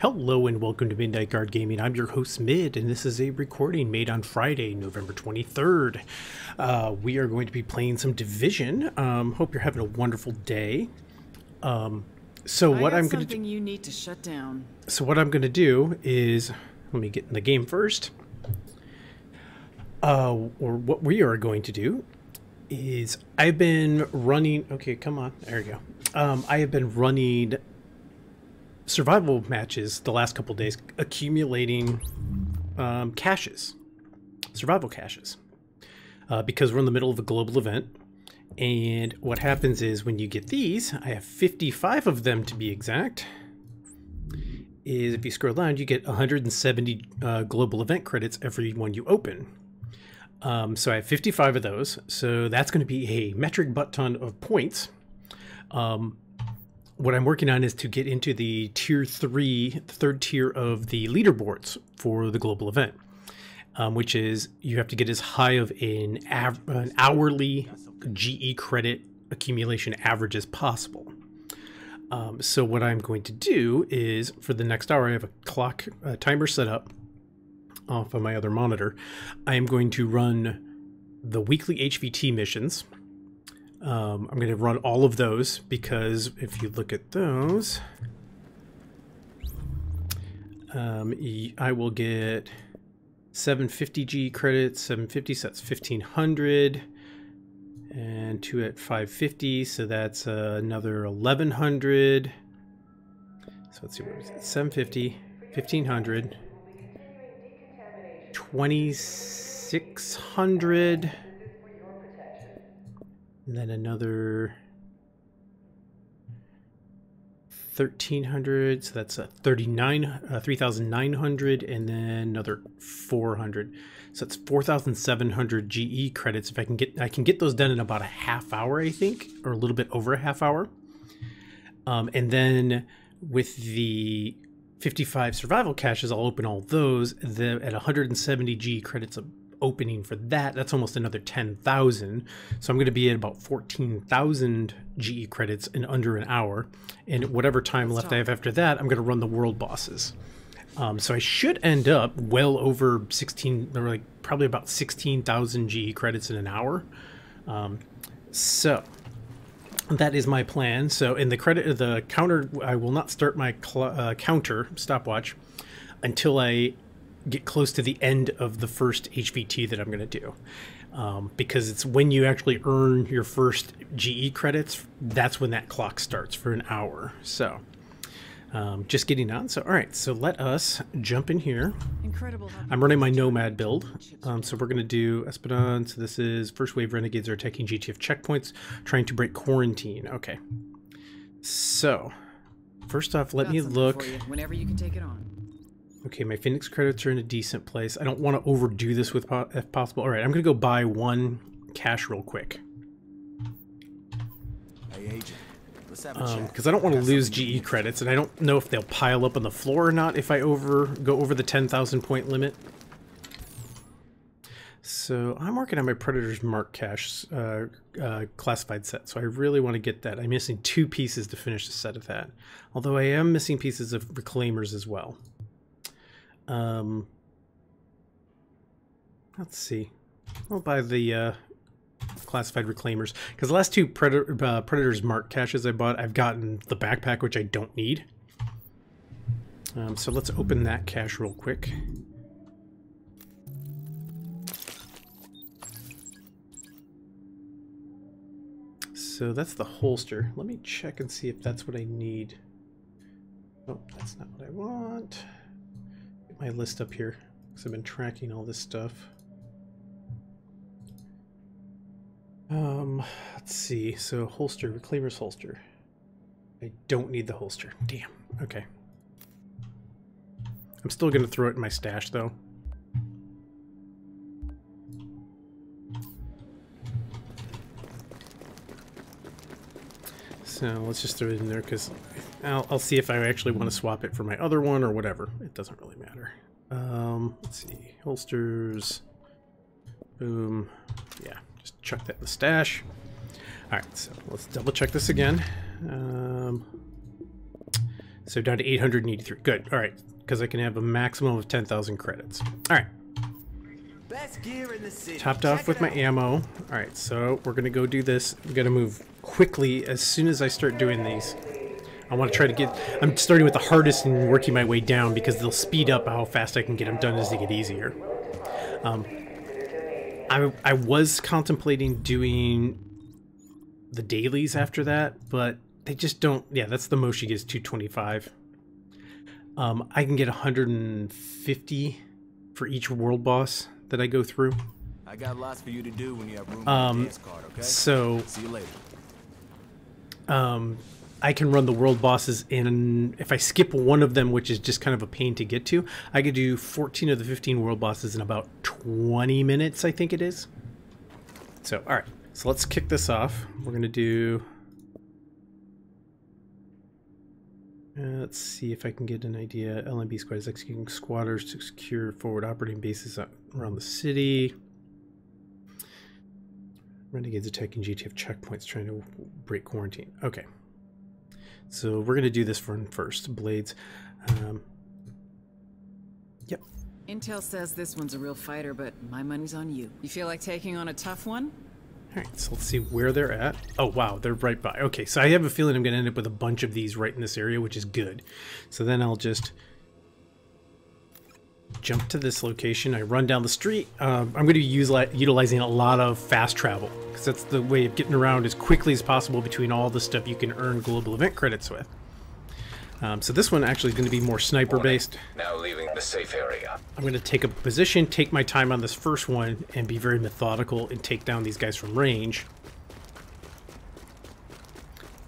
Hello and welcome to Midniteguard Gaming. I'm your host Mid, and this is a recording made on Friday, November 23rd. Uh, we are going to be playing some Division. Um, hope you're having a wonderful day. Um, so I what I'm going to something you need to shut down. so what I'm going to do is let me get in the game first. Uh, or what we are going to do is I've been running. Okay, come on, there we go. Um, I have been running survival matches the last couple days, accumulating um, caches, survival caches, uh, because we're in the middle of a global event. And what happens is when you get these, I have 55 of them to be exact is if you scroll down, you get 170 uh, global event credits every one you open. Um, so I have 55 of those. So that's going to be a metric butt ton of points. Um, what I'm working on is to get into the tier three, third tier of the leaderboards for the global event, um, which is you have to get as high of an, av- an hourly GE credit accumulation average as possible. Um, so what I'm going to do is for the next hour, I have a clock timer set up off of my other monitor. I am going to run the weekly HVT missions. Um, I'm going to run all of those because if you look at those, um, I will get 750G credits, 750, so that's 1500 and two at 550 so that's uh, another 1100 so let's see what was it? 750 1500 2600 and then another 1300 so that's a 39 uh, 3900 and then another 400 so it's 4700 ge credits. If i can get i can get those done in about a half hour i think or a little bit over a half hour. Um, and then with the 55 survival caches i'll open all those the at 170 g credits of opening for that. That's almost another 10,000 so I'm going to be at about 14,000 GE credits in under an hour. And whatever time left I have after that I'm going to run the world bosses. Um, so I should end up well over 16 or like probably about 16,000 GE credits in an hour. Um, so that is my plan. So in the credit, of the counter, I will not start my uh, counter stopwatch until I get close to the end of the first HVT that I'm going to do. Um, because it's when you actually earn your first GE credits, that's when that clock starts for an hour. So um, just getting on. So, all right, so let us jump in here. Incredible. I'm running my Nomad build. Um, so we're going to do Espadon. So this is first wave renegades are attacking JTF checkpoints, trying to break quarantine. Okay. So first off, let got me look. you Whenever you can take it on. Okay, my Phoenix credits are in a decent place. I don't want to overdo this with po- if possible. All right, I'm going to go buy one cache real quick Hey, agent. Let's have a chat. because Um, I don't want to lose GE credits, and I don't know if they'll pile up on the floor or not if I over go over the 10,000 point limit. So I'm working on my Predator's Mark Cache uh, uh, classified set, so I really want to get that. I'm missing two pieces to finish the set of that, although I am missing pieces of Reclaimers as well. Um, let's see. I'll buy the uh, classified reclaimers because the last two Predator, uh, Predator's Mark caches I bought, I've gotten the backpack, which I don't need. Um, so let's open that cache real quick. So that's the holster. Let me check and see if that's what I need. Oh, that's not what I want. My list up here because I've been tracking all this stuff. Um, let's see. So holster, reclaimer's holster. I don't need the holster. Damn. Okay. I'm still gonna throw it in my stash though. So let's just throw it in there because I'll, I'll see if I actually want to swap it for my other one or whatever. It doesn't really matter. Um, let's see. Holsters. Boom. Yeah, just chuck that in the stash. All right, so let's double check this again. Um, So down to 883. Good. All right. Because I can have a maximum of 10,000 credits. All right. Best gear in the city. Topped Check off with my ammo. All right. So we're going to go do this. I'm going to move quickly as soon as I start doing these. I want to try to get. I'm starting with the hardest and working my way down because they'll speed up how fast I can get them done as they get easier. Um, I I was contemplating doing the dailies after that, but they just don't. Yeah, that's the most you get is 225. Um, I can get 150 for each world boss that I go through. I got lots for you to do when you have room on Um, dance card, okay? So See you later. um, I can run the world bosses in. If I skip one of them, which is just kind of a pain to get to, I could do 14 of the 15 world bosses in about 20 minutes, I think it is. So, all right. So let's kick this off. We're going to do. Uh, let's see if I can get an idea. LMB squad is executing squatters to secure forward operating bases around the city. Renegades attacking JTF checkpoints trying to break quarantine. Okay. So we're going to do this one first. Blades. Um, yep. Intel says this one's a real fighter, but my money's on you. You feel like taking on a tough one? All right, so let's see where they're at. Oh, wow, they're right by. Okay, so I have a feeling I'm going to end up with a bunch of these right in this area, which is good. So then I'll just jump to this location. I run down the street. Um, I'm going to be use, utilizing a lot of fast travel because that's the way of getting around as quickly as possible between all the stuff you can earn global event credits with. Um, so this one actually is going to be more sniper based. Now leaving the safe area. I'm going to take a position, take my time on this first one, and be very methodical and take down these guys from range.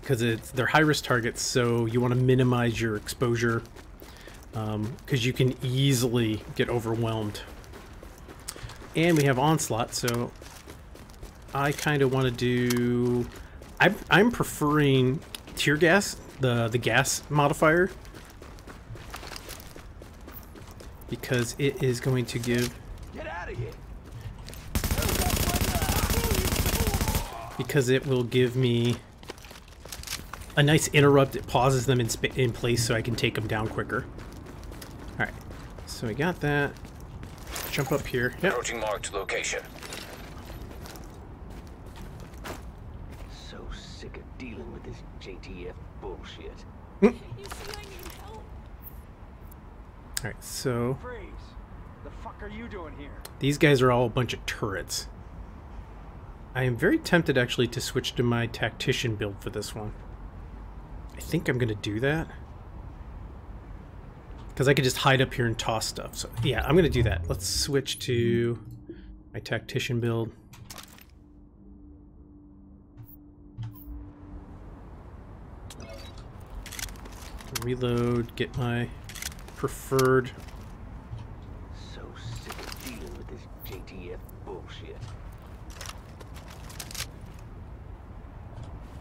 Because it's they're high risk targets, so you want to minimize your exposure Um, because you can easily get overwhelmed. And we have onslaught, so I kind of want to do. I'm I'm preferring tear gas, the the gas modifier, because it is going to give Get out of here. because it will give me a nice interrupt. It pauses them in, sp- in place so I can take them down quicker. All right, so we got that. Jump up here. Yep. Approaching marked location. So sick of dealing with this JTF bullshit. Hmm. All right, so Freeze! The fuck are you doing here? these guys are all a bunch of turrets. I am very tempted actually to switch to my tactician build for this one. I think I'm gonna do that. Because I could just hide up here and toss stuff. So yeah, I'm gonna do that. Let's switch to my tactician build. Reload, get my preferred So sick of dealing with this JTF bullshit.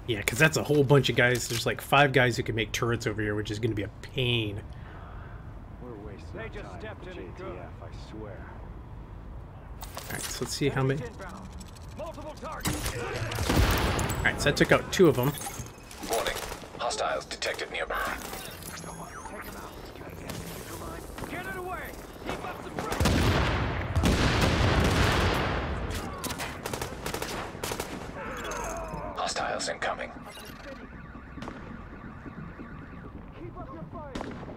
Yeah, because that's a whole bunch of guys. There's like five guys who can make turrets over here, which is going to be a pain. We're They just stepped in and good. I swear. All right, so let's see how many. Multiple targets. All right, so I took out two of them. Warning. Hostiles detected nearby. Get it away! Keep up the pressure! Hostiles incoming.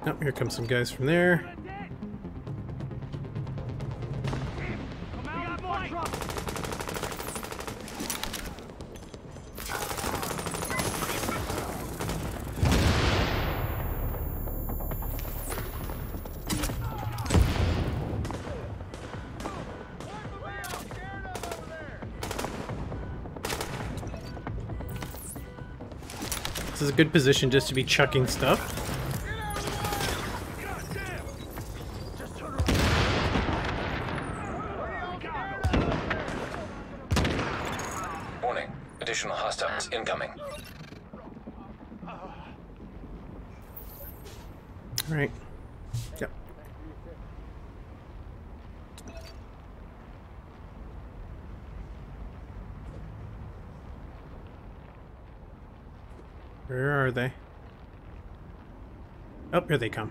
Oh, here come some guys from there. Is a good position just to be chucking stuff. Warning. Additional hostiles incoming. All right. Yep. Where are they? Oh, here they come.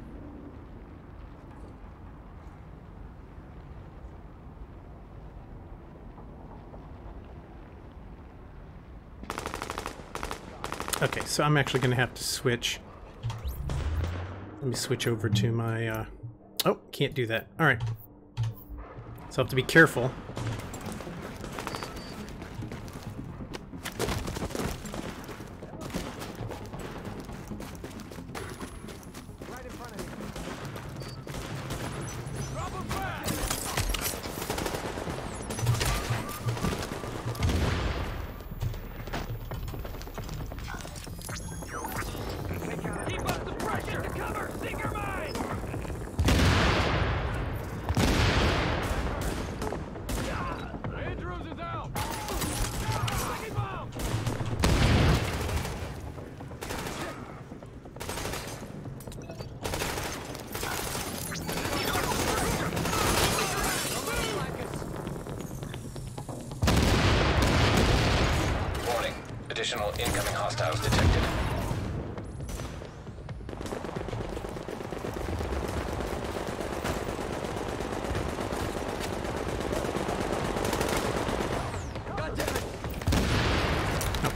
Okay, so I'm actually going to have to switch. Let me switch over to my... Uh... Oh, can't do that. All right. So I have to be careful.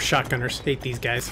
Shotgunners. Hate these guys.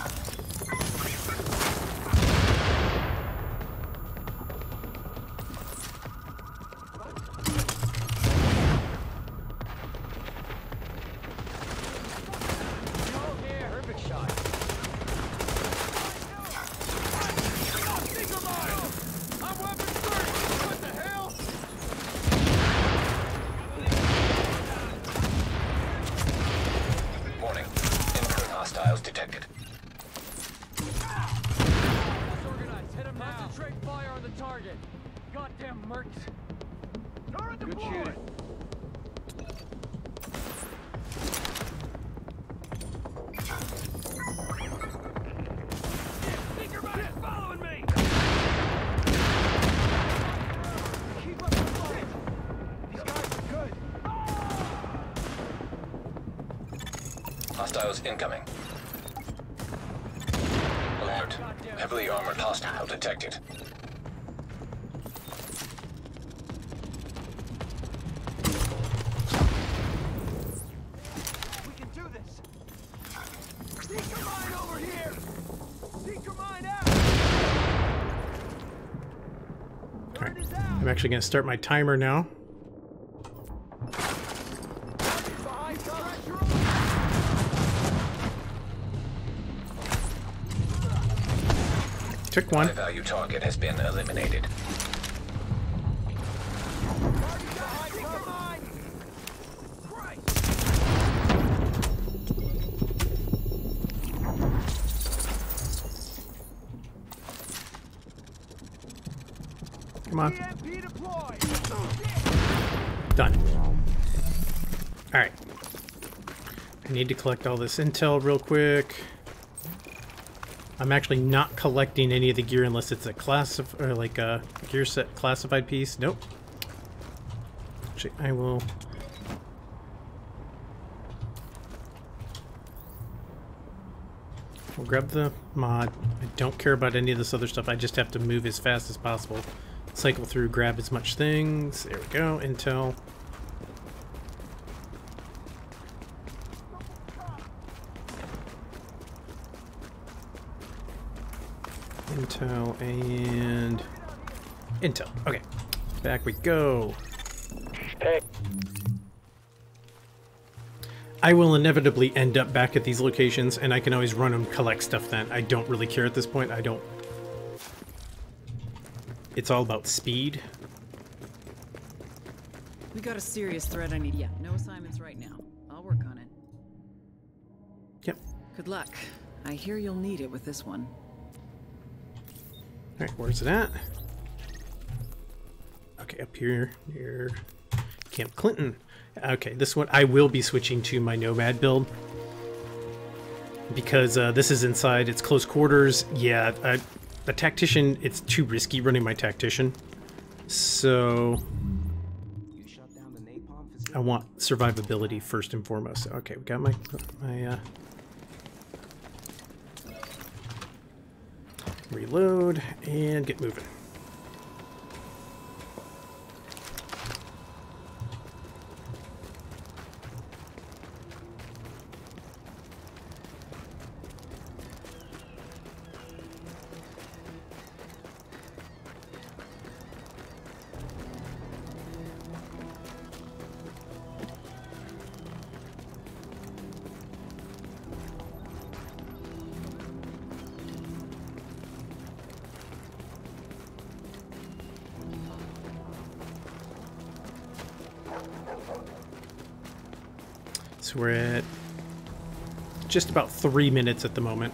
Hostiles incoming. Alert. Heavily armored hostile detected. We can do this! Seeker mine over here! Seeker mine out! I'm actually going to start my timer now. One. High value target has been eliminated. Behind cover! mine! Christ! Come on. Done. Alright. I need to collect all this intel real quick. I'm actually not collecting any of the gear unless it's a class or like a gear set classified piece. Nope. Actually, I will. We'll grab the mod. I don't care about any of this other stuff. I just have to move as fast as possible. Cycle through, grab as much things. There we go. Intel. Intel and Intel. Okay. Back we go. I will inevitably end up back at these locations, and I can always run and collect stuff then. I don't really care at this point. I don't... It's all about speed. We got a serious threat I need. Yeah, no assignments right now. I'll work on it. Yep. Good luck. I hear you'll need it with this one. Alright, where's it at? Okay, up here near Camp Clinton. Okay, this one I will be switching to my Nomad build. Because uh, this is inside, it's close quarters. Yeah, I, the Tactician, it's too risky running my Tactician. So I want survivability first and foremost. Okay, we got my my uh, Reload and get moving. We're at just about three minutes at the moment.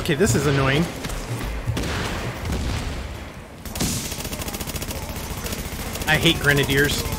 Okay, this is annoying. I hate grenadiers.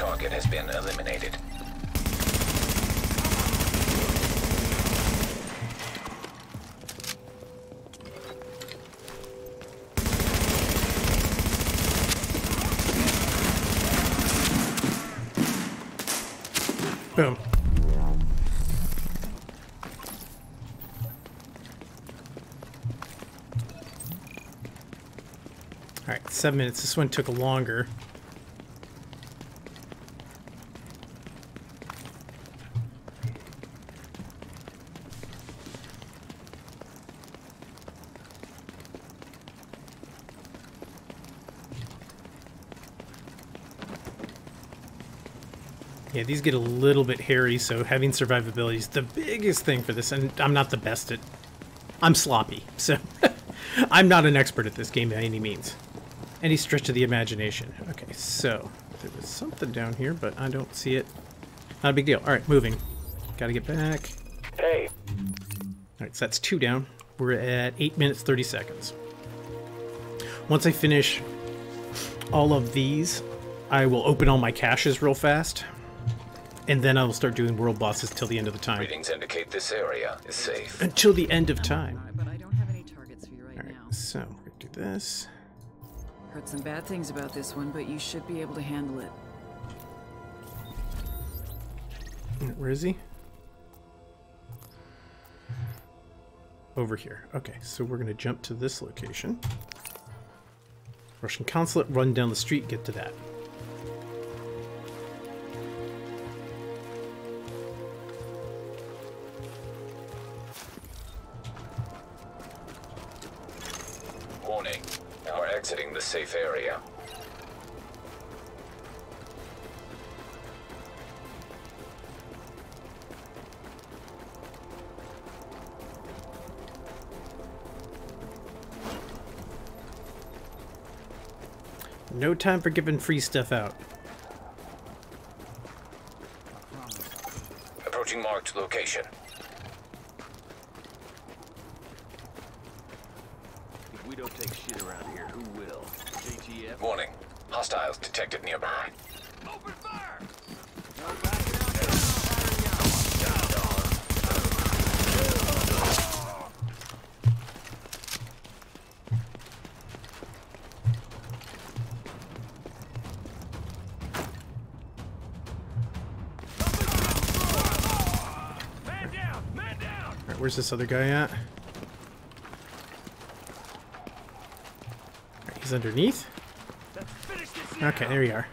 Target has been eliminated. Boom. All right, seven minutes. This one took longer. Yeah, these get a little bit hairy, so having survivability is the biggest thing for this, and I'm not the best at... I'm sloppy, so... I'm not an expert at this game by any means. Any stretch of the imagination. Okay, so... There was something down here, but I don't see it. Not a big deal. Alright, moving. Gotta get back. Hey, Alright, so that's two down. We're at 8 minutes 30 seconds. Once I finish all of these, I will open all my caches real fast. And then I will start doing world bosses till the end of the time. Readings indicate this area is safe. Until the end of time. But I don't have any targets for you right Alright, now. so we're gonna do this. Heard some bad things about this one, but you should be able to handle it. Mm, where is he? Over here. Okay, so we're gonna jump to this location. Russian consulate, run down the street, get to that. Time for giving free stuff out. Approaching marked location. This other guy at? Alright, he's underneath. Let's finish this Okay, there you are.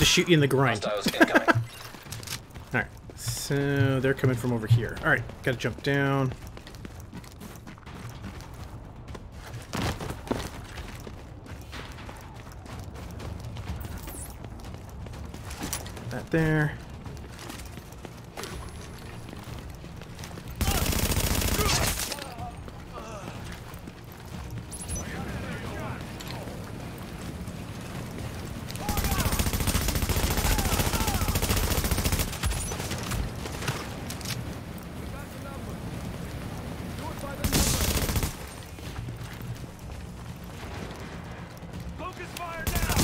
Just shoot you in the groin. Incoming. Alright, so they're coming from over here. Alright, gotta jump down. That there. Focus fire now!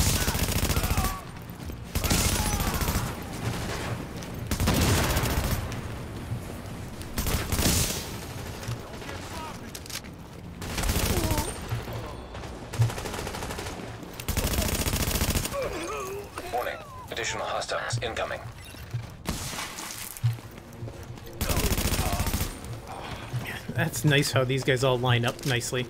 Warning. Additional hostiles incoming. That's nice how these guys all line up nicely.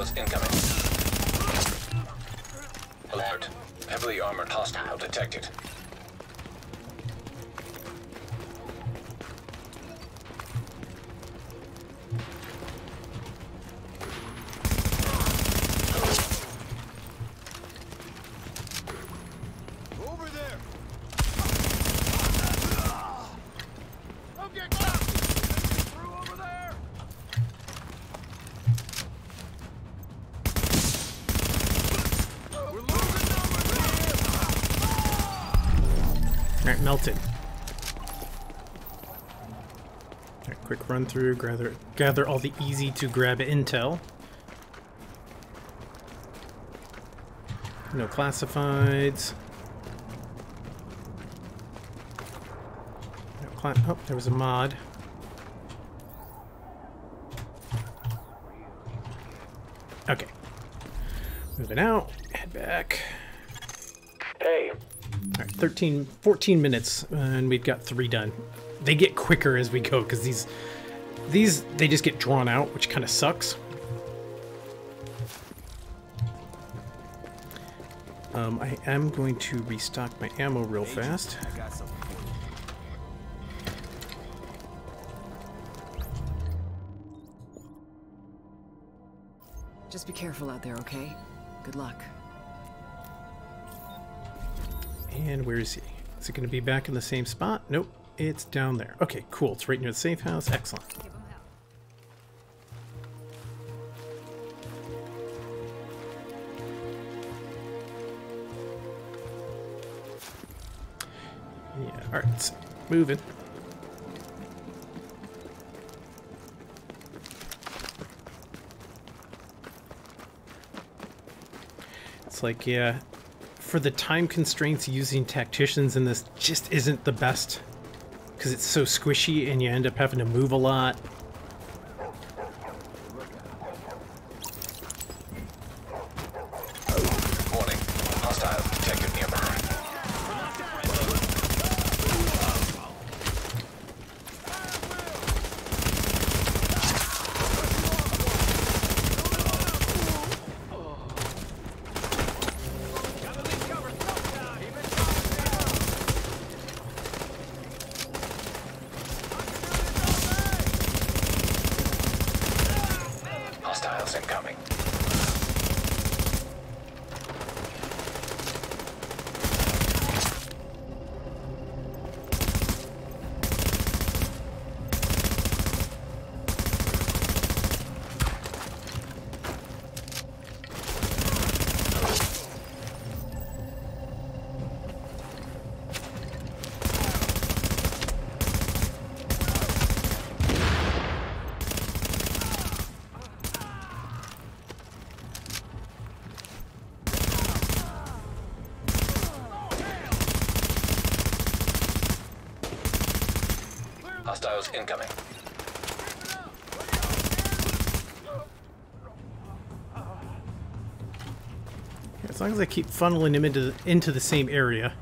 Hostiles incoming. Alert. Heavily armored hostile detected. Melted. Quick run through, gather gather all the easy to grab intel. No classifieds. No cla- oh, there was a mod. Okay. Moving out, 13, 14 minutes, and we've got three done. They get quicker as we go because these, these they just get drawn out, which kind of sucks. Um, I am going to restock my ammo real fast. I got something for you. Just be careful out there, okay? Good luck. And where is he? Is it going to be back in the same spot? Nope, it's down there. Okay, cool. It's right near the safe house. Excellent. Yeah, alright, it's moving. It's like, yeah, for the time constraints using tacticians in this just isn't the best because it's so squishy and you end up having to move a lot. Warning. Hostiles detected nearby. Gotta leave cover sometime! Keep it Hostiles incoming. Hostiles incoming. I keep funneling him into the, into the same area.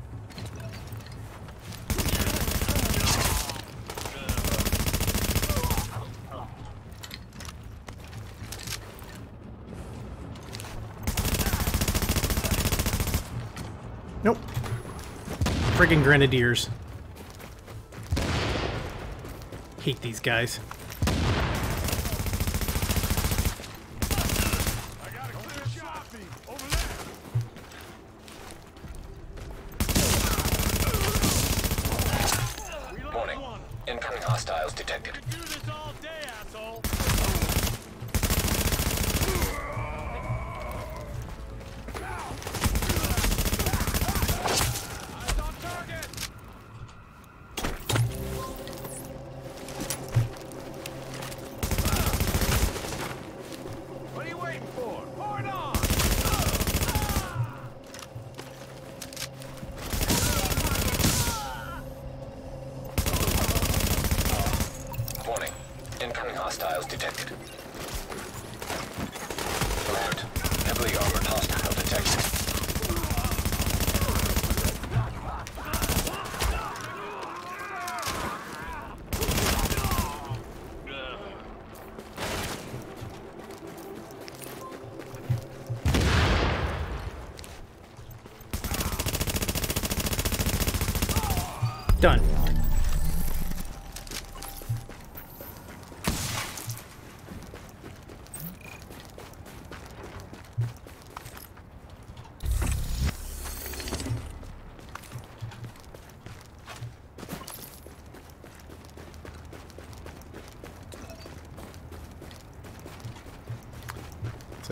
Nope. Friggin' grenadiers. Hate these guys.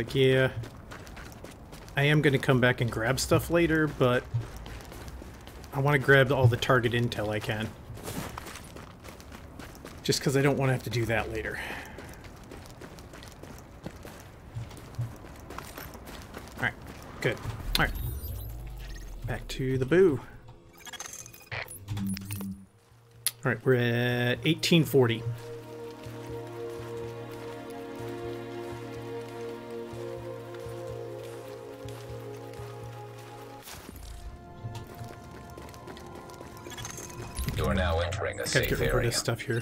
Like, yeah, I am going to come back and grab stuff later, but I want to grab all the target intel I can. Just because I don't want to have to do that later. Alright, good. Alright. Back to the boo. Alright, we're at 1840. Gotta safe get rid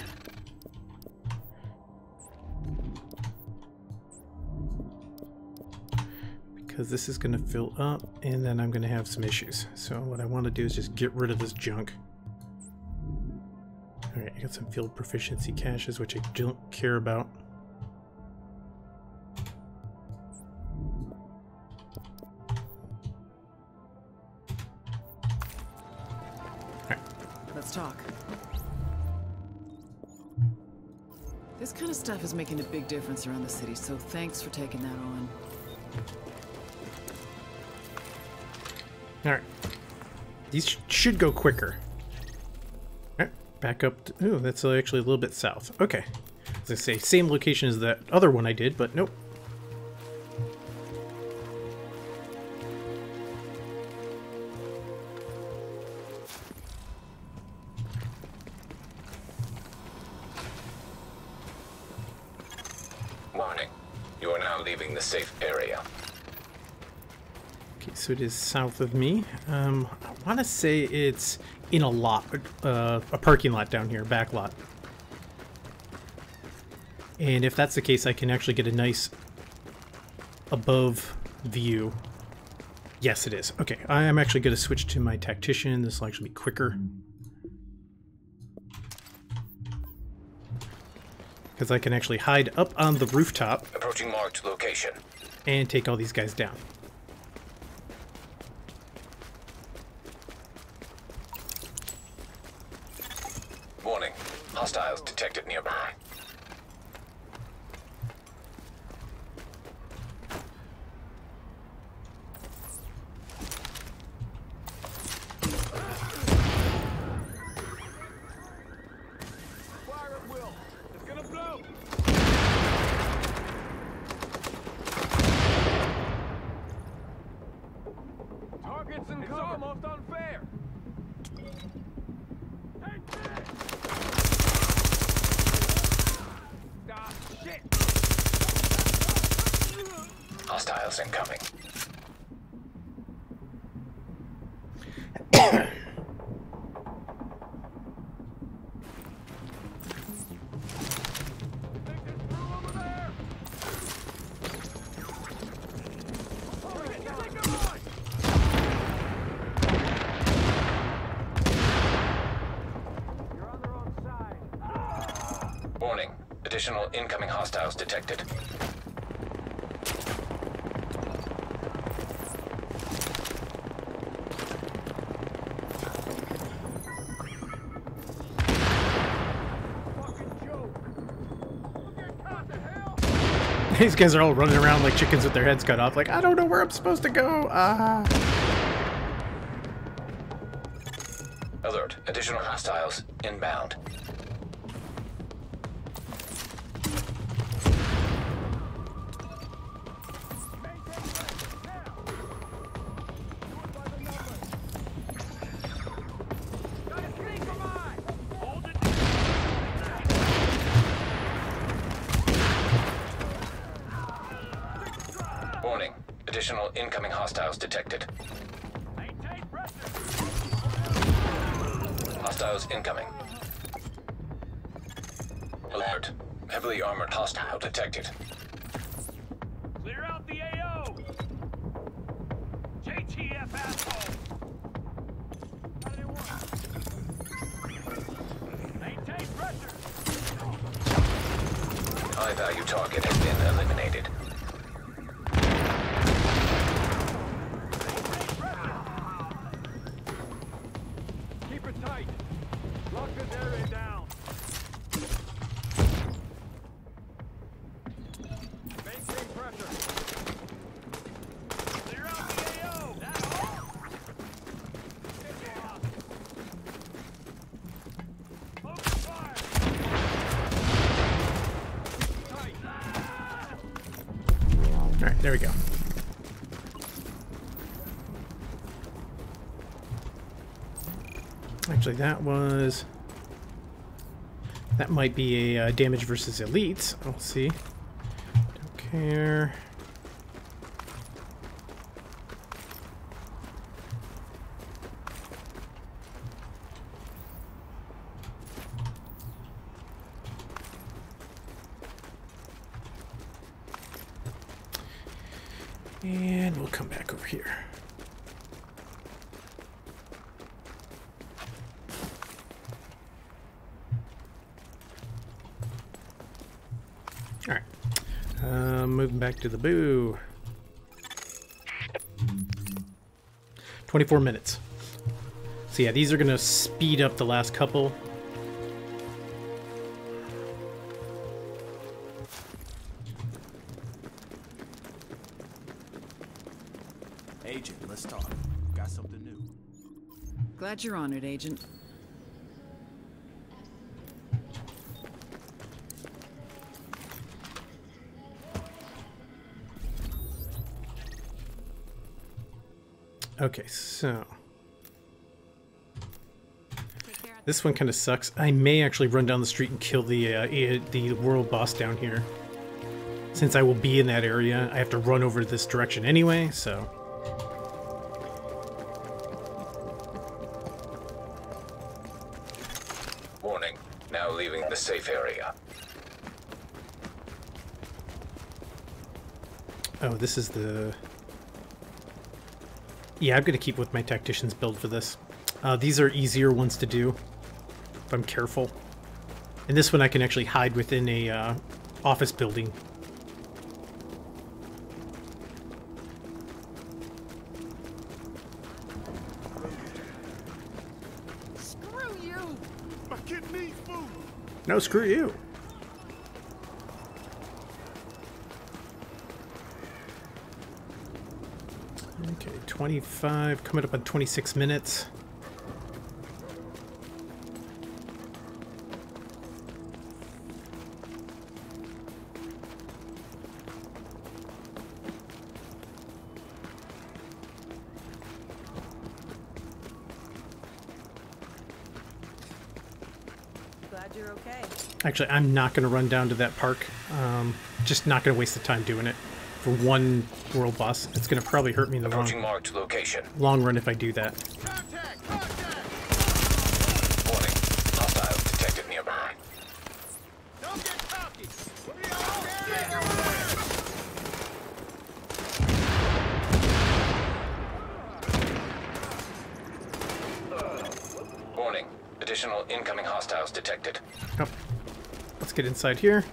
of stuff here. Because this is going to fill up, and then I'm going to have some issues. So what I want to do is just get rid of this junk. Alright, I got some field proficiency caches, which I don't care about. Making a big difference around the city, so thanks for taking that on. Alright. These sh- should go quicker. Alright, back up. To, ooh, that's actually a little bit south. Okay. As I say, same location as that other one I did, but nope. It is south of me. Um, I want to say it's in a lot, uh, a parking lot down here, back lot. And if that's the case, I can actually get a nice above view. Yes, it is. Okay, I am actually going to switch to my tactician. This will actually be quicker. Because I can actually hide up on the rooftop Approaching marked location. and take all these guys down. Warning. Hostiles detected nearby. Fire at will. It's gonna blow. Targets and it's almost unfair. Take this. Ah, shit. Hostiles incoming. Think there's room over there? Target, get the gun! You're on the wrong side. Warning. Additional incoming hostiles detected. These guys are all running around like chickens with their heads cut off. Like, I don't know where I'm supposed to go. Ah. Alert. Detected. Actually, that was... That might be a uh, damage versus elites. I'll see. Don't care. And we'll come back over here. Alright. Uh, moving back to the boo. 24 minutes. So yeah, these are going to speed up the last couple. Agent, let's talk. Got something new. Glad you're on it, Agent. Okay, so this one kind of sucks. I may actually run down the street and kill the uh, the world boss down here. Since I will be in that area, I have to run over this direction anyway. So Warning. Now leaving the safe area. oh, this is the yeah. I'm gonna keep with my tactician's build for this. Uh, these are easier ones to do if I'm careful. And this one I can actually hide within a uh, office building Screw you! My kid needs food. No, screw you. Okay, 25, coming up on 26 minutes. Glad you're okay. Actually, I'm not going to run down to that park. Um, just not going to waste the time doing it. For one world boss, it's going to probably hurt me in the Approaching long, marked location. long run if I do that. Contact! Contact! Warning. Hostiles detected nearby. Don't get cocky. We are everywhere. Warning. Additional incoming hostiles detected. Oh, let's get inside here.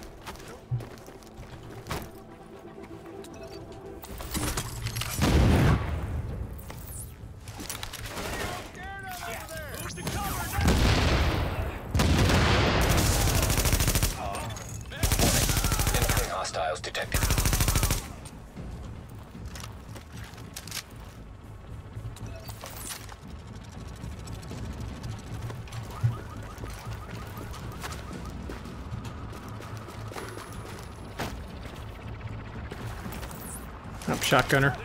Shotgunner.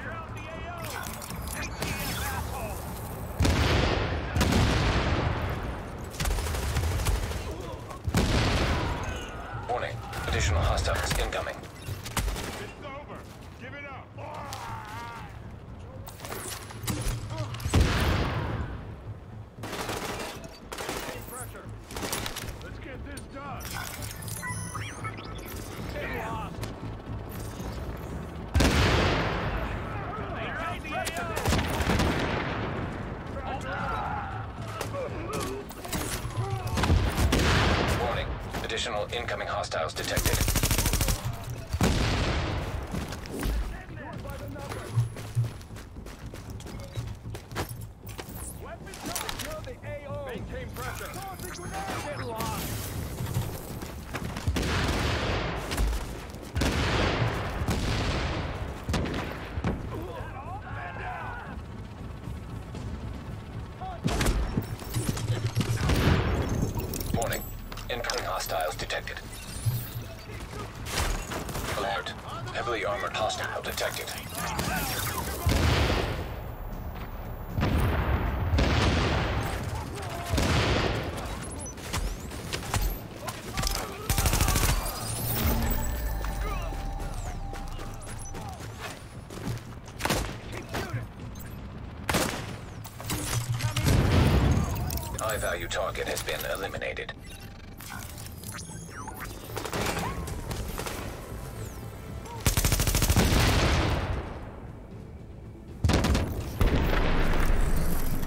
High value target has been eliminated.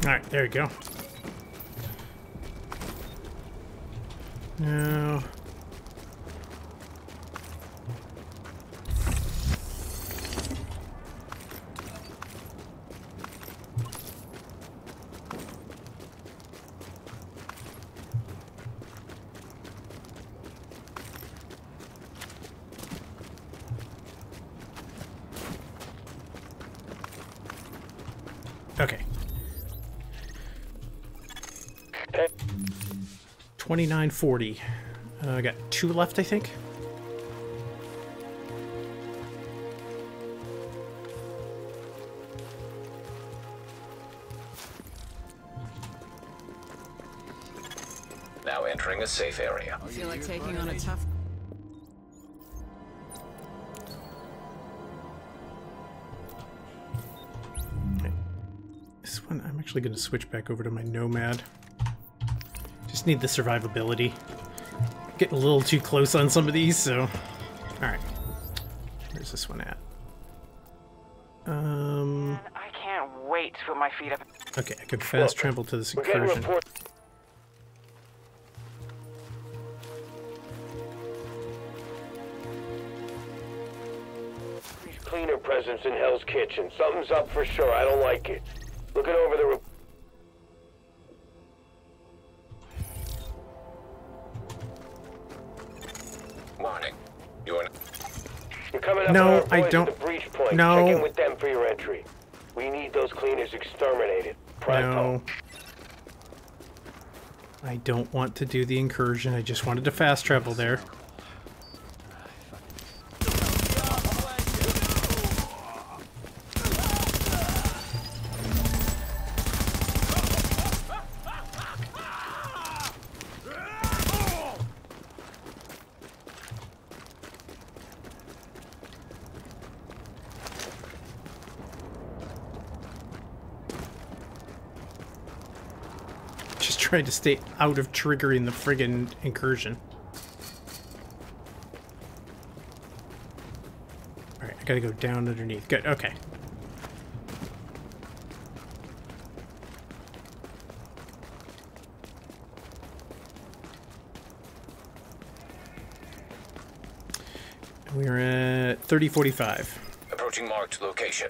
All right, there you go. Now, okay. 2940. Uh, I got two left, I think. Now entering a safe area. I Feel like taking on a tough. This one, I'm actually going to switch back over to my Nomad. Just need the survivability. Getting a little too close on some of these, so... Alright. Where's this one at? Um... I can't wait to put my feet up. Okay, I can fast travel to this incursion. Don't want to do the incursion. I just wanted to fast travel there. Just trying to stay out of triggering the friggin' incursion. Alright, I gotta go down underneath. Good, okay. We're at 3045. approaching marked location.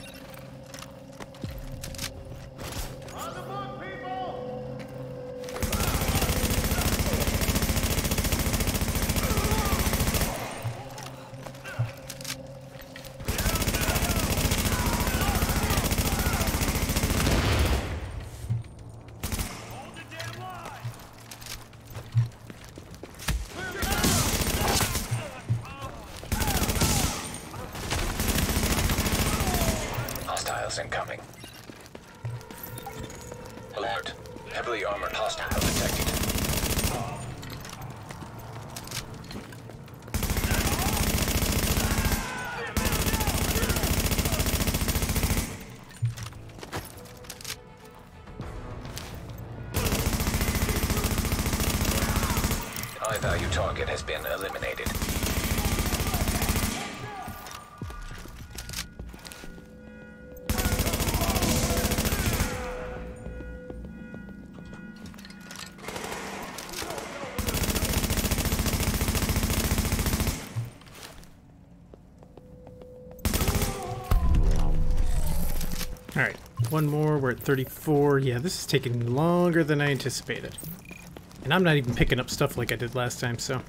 One more. We're at 34. Yeah, this is taking longer than I anticipated. And I'm not even picking up stuff like I did last time, so.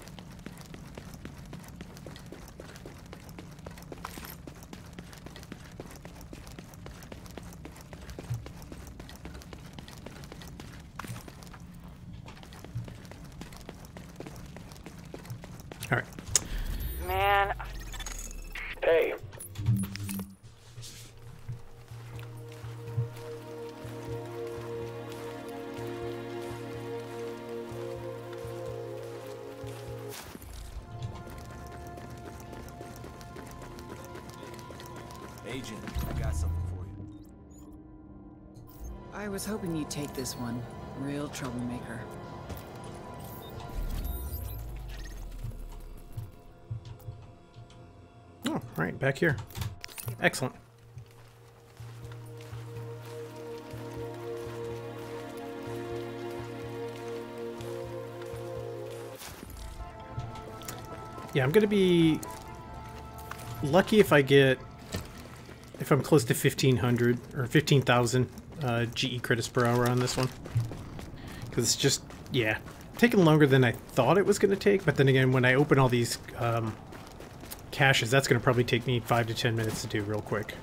Was hoping you'd take this one. Real troublemaker. Oh, all right, back here. Excellent. Yeah, I'm gonna be lucky if I get if I'm close to 1500 or 15,000 uh, GE credits per hour on this one. Because it's just, yeah, taking longer than I thought it was going to take. But then again, when I open all these um, caches, that's going to probably take me 5 to 10 minutes to do real quick.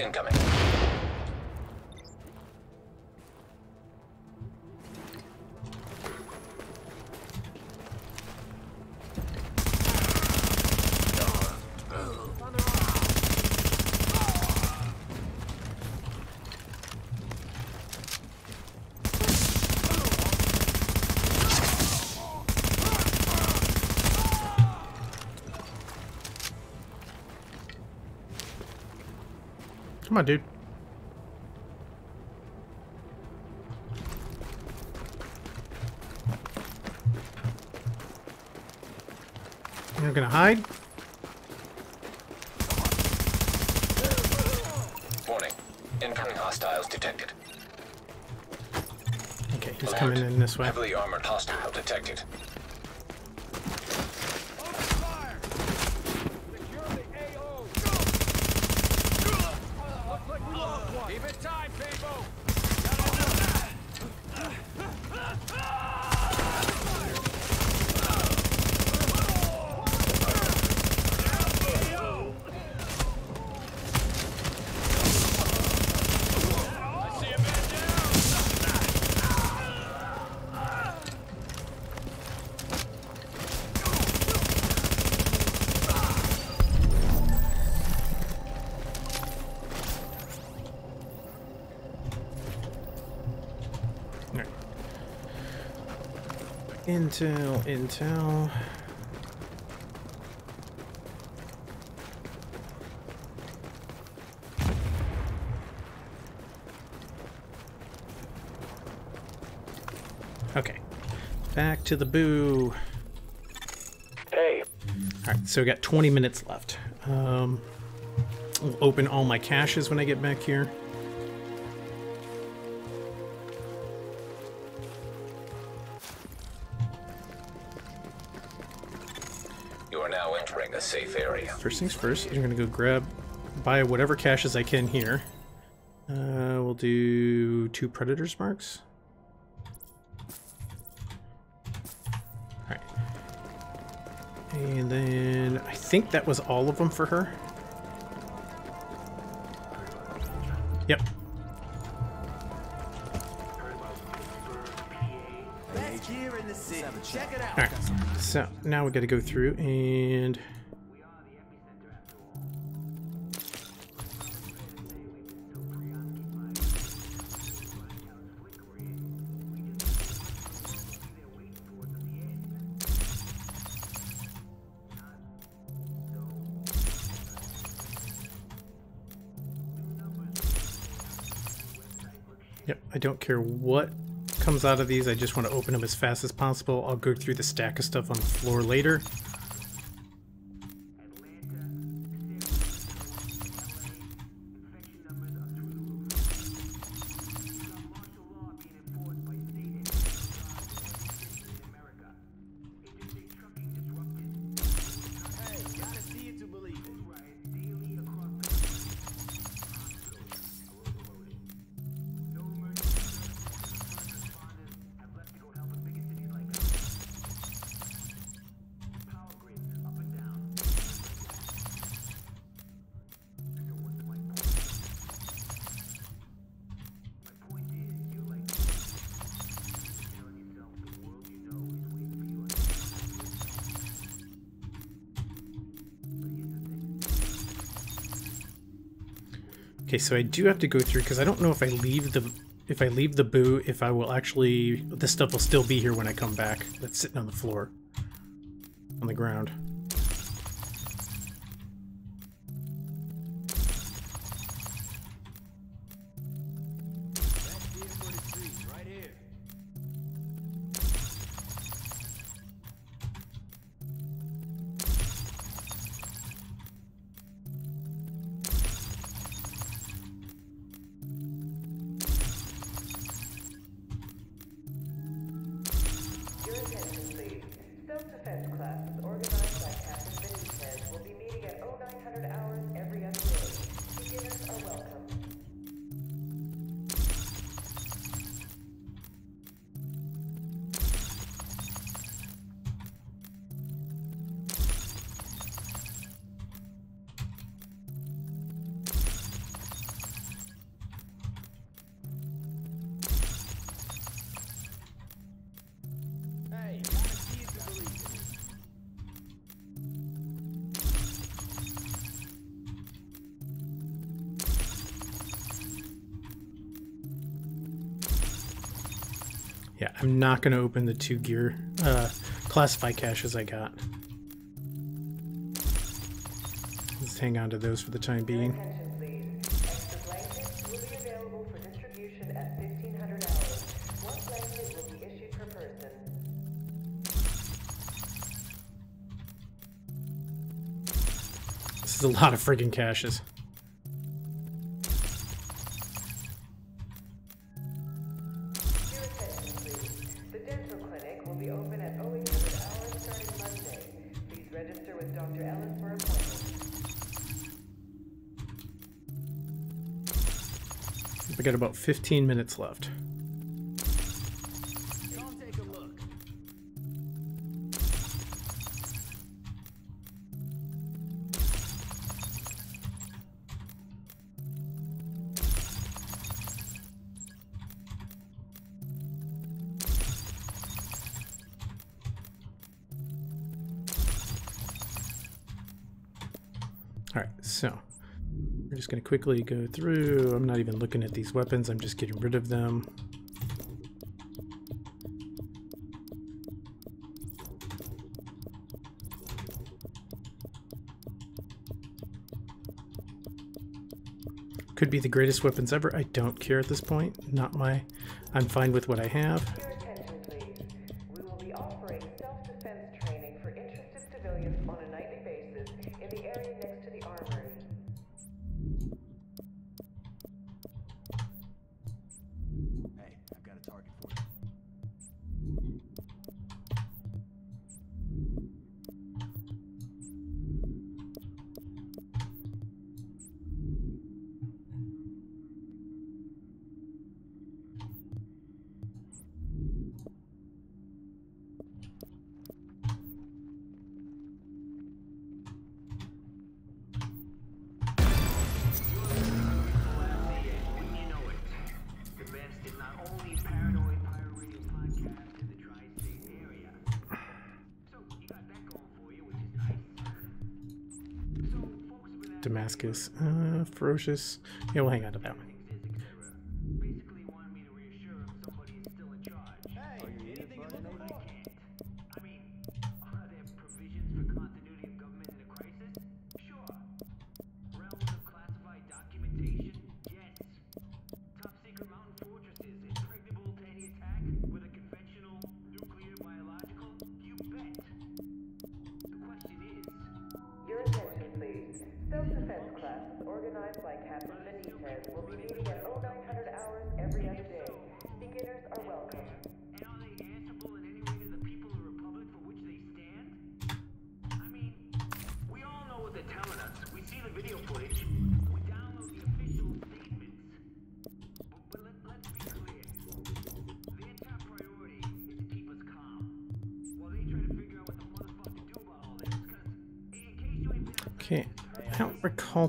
Incoming. Come on, dude. You're gonna hide? Warning. Incoming hostiles detected. Okay, he's Alert. coming in this way. Heavily armored hostile detected. Keep it tight, people! Alright. Intel, intel. Okay. Back to the boo. Hey. Alright, so we got 20 minutes left. Um, I'll open all my caches when I get back here. You are now entering a safe area. First things first, I'm gonna go grab, buy whatever caches I can here. Uh, we'll do two Predators marks. Alright. And then I think that was all of them for her. So now we gotta go through and Yep, I don't care what comes out of these, I just want to open them as fast as possible. I'll go through the stack of stuff on the floor later. So I do have to go through because I don't know if I leave the if I leave the boo, if I will actually this stuff will still be here when I come back. That's sitting on the floor, on the ground. I'm not going to open the two gear uh, classify caches I got. Let's hang on to those for the time being. This is a lot of freaking caches. got about 15 minutes left. quickly go through. I'm not even looking at these weapons. I'm just getting rid of them. Could be the greatest weapons ever. I don't care at this point. Not my... I'm fine with what I have. things. Uh, ferocious. Yeah, we'll hang on to that one.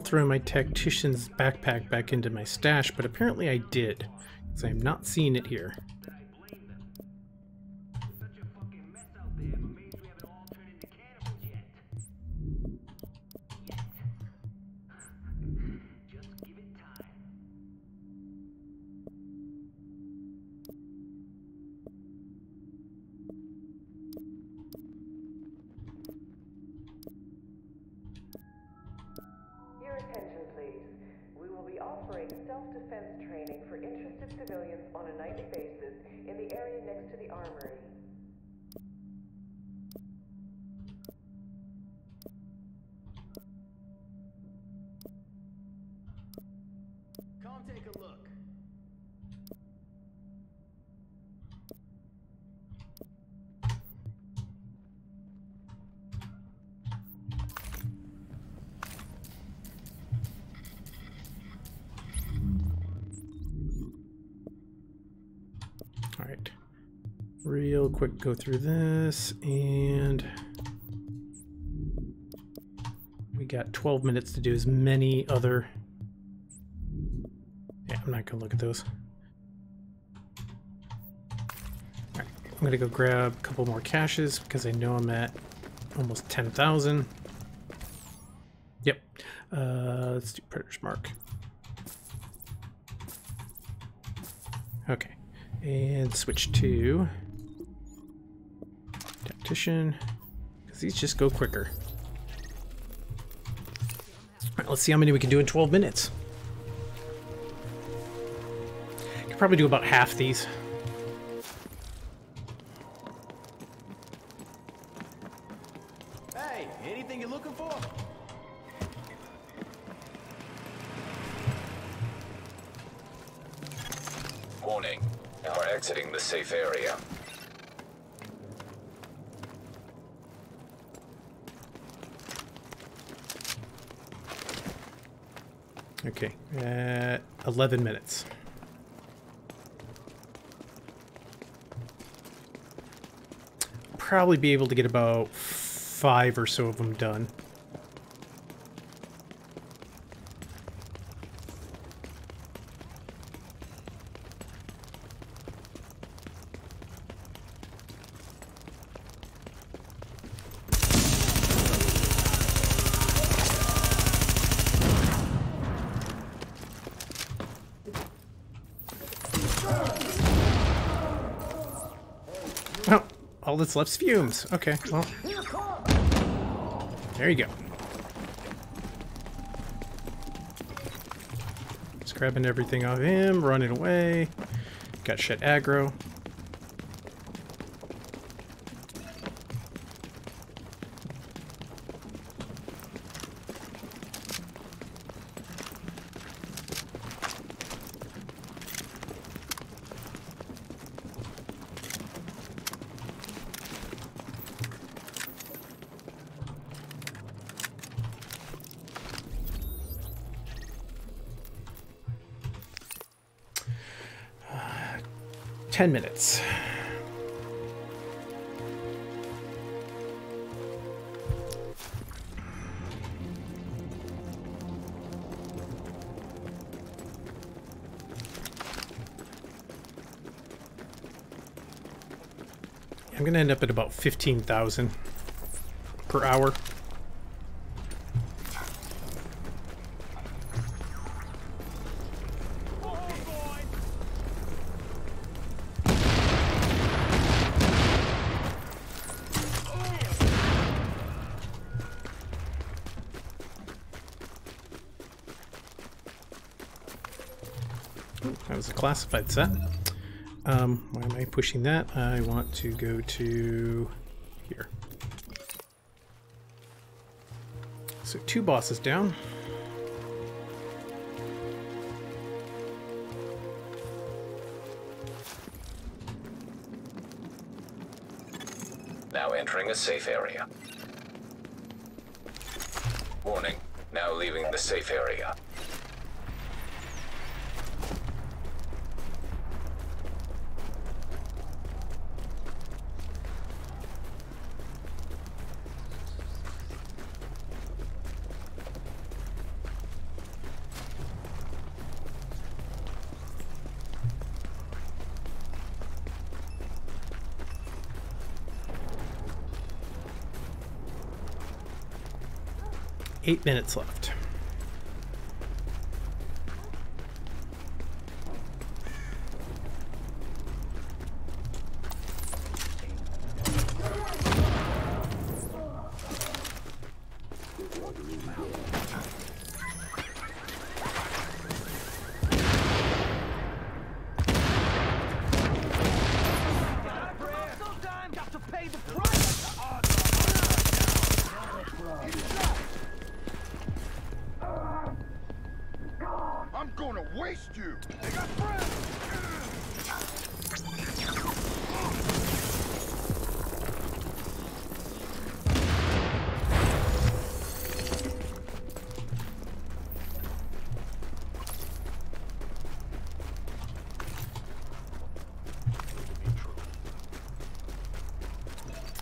throw my tactician's backpack back into my stash, but apparently I did, because I'm not seeing it here. real quick go through this and we got 12 minutes to do as many other yeah I'm not gonna look at those. I'm gonna go grab a couple more caches because I know I'm at almost 10,000 yep uh, let's do Predator's Mark. Okay and switch to potion. Because these just go quicker. Alright, let's see how many we can do in 12 minutes. Could probably do about half these. Probably be able to get about five or so of them done. Oh, all that's left's fumes. Okay, well. There you go. Just grabbing everything off him, running away. Got shit aggro. Minutes. I'm gonna end up at about 15,000 per hour. That was a classified set. Um, why am I pushing that? I want to go to here. So two bosses down. Now entering a safe area. Warning. Now leaving the safe area. Eight minutes left. Got to pay the price! I'm gonna waste you!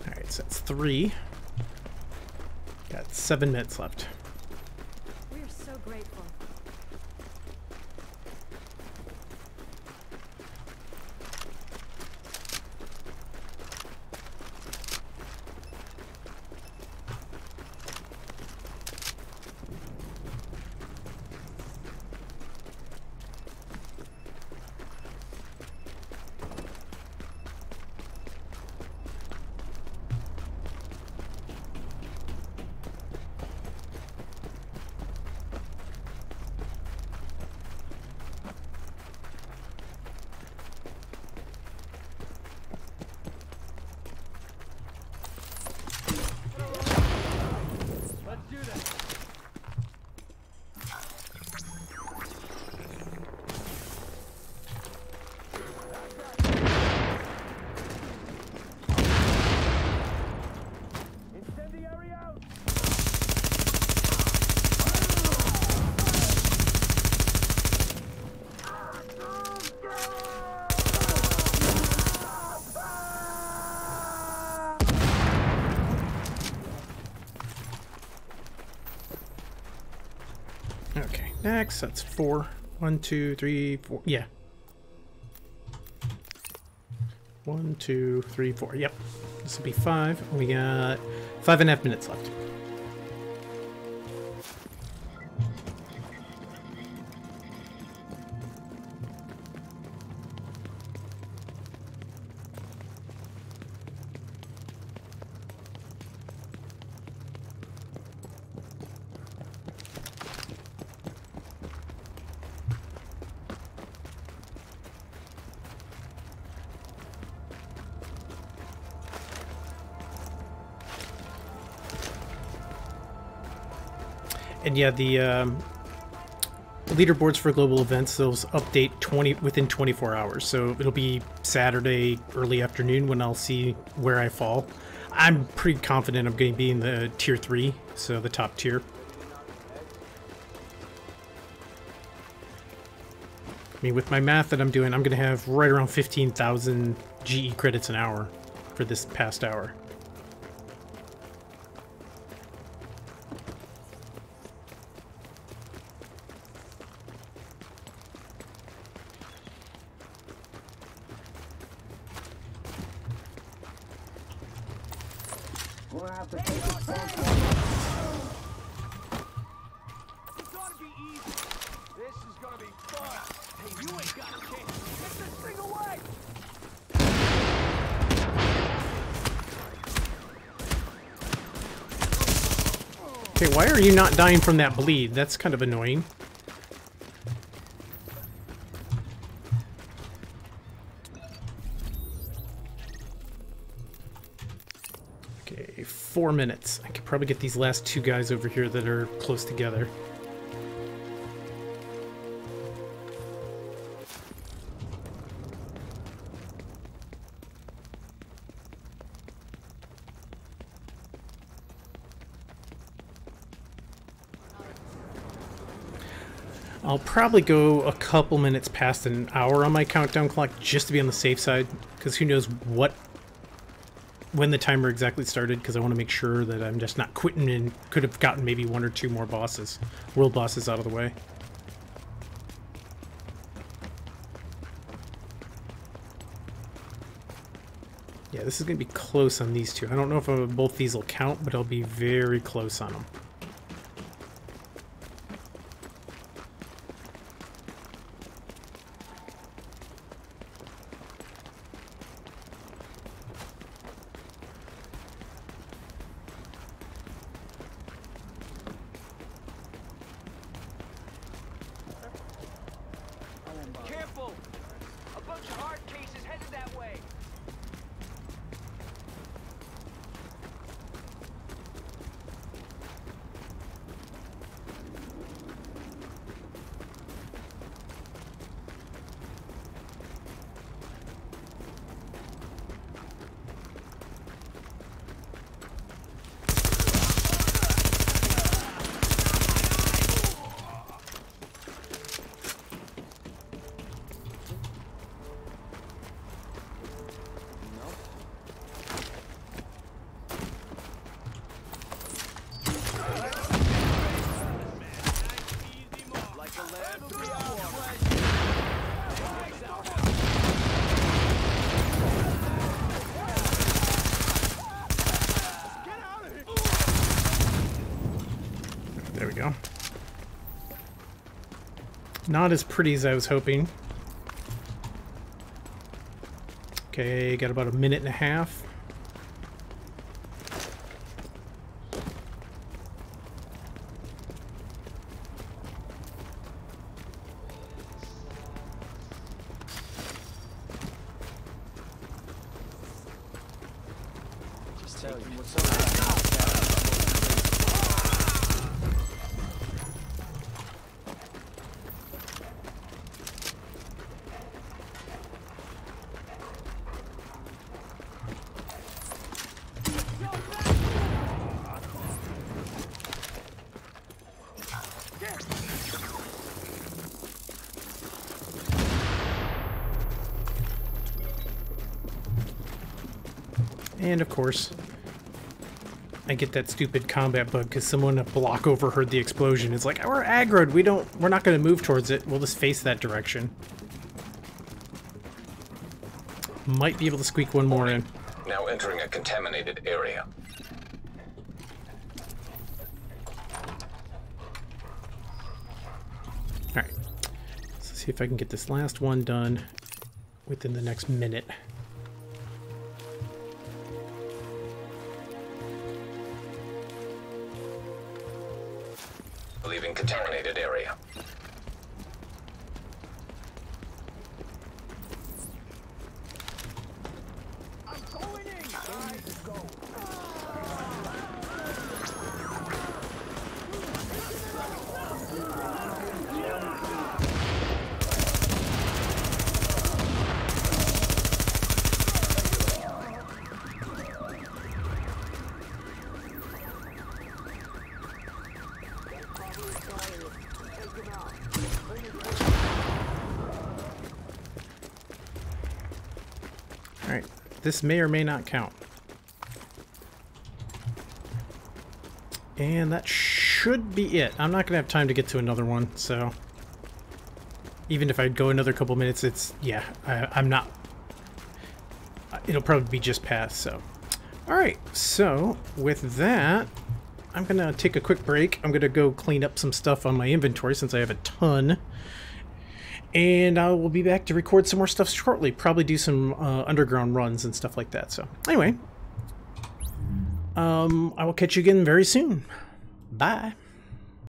Alright, so that's three. Got seven minutes left. Max, that's four. One, two, three, four. Yeah. One, two, three, four. Yep. This will be five. We got five and a half minutes left. And yeah, the um, leaderboards for global events those update 20 within 24 hours. So it'll be Saturday early afternoon when I'll see where I fall. I'm pretty confident I'm going to be in the tier 3, so the top tier. I mean, with my math that I'm doing, I'm going to have right around 15,000 GE credits an hour for this past hour. You not dying from that bleed? That's kind of annoying. Okay, four minutes. I could probably get these last two guys over here that are close together. I'll probably go a couple minutes past an hour on my countdown clock just to be on the safe side, because who knows what when the timer exactly started, because I want to make sure that I'm just not quitting and could have gotten maybe one or two more bosses, world bosses out of the way. Yeah, this is going to be close on these two. I don't know if uh, both these will count, but I'll be very close on them. Careful! A bunch of hard cases headed that way. There we go. Not as pretty as I was hoping. Okay, got about a minute and a half. Just tell you what's up. And of course, I get that stupid combat bug because someone a block overheard the explosion. It's like we're aggroed. We don't. We're not going to move towards it. We'll just face that direction. Might be able to squeak one more in. Now entering a contaminated area. All right. Let's see if I can get this last one done within the next minute. This may or may not count. And that should be it. I'm not going to have time to get to another one, so... Even if I go another couple minutes, it's... Yeah, I, I'm not... It'll probably be just past, so... Alright, so with that, I'm going to take a quick break. I'm going to go clean up some stuff on my inventory since I have a ton. And I will be back to record some more stuff shortly. Probably do some uh, underground runs and stuff like that. So, anyway, um, I will catch you again very soon. Bye.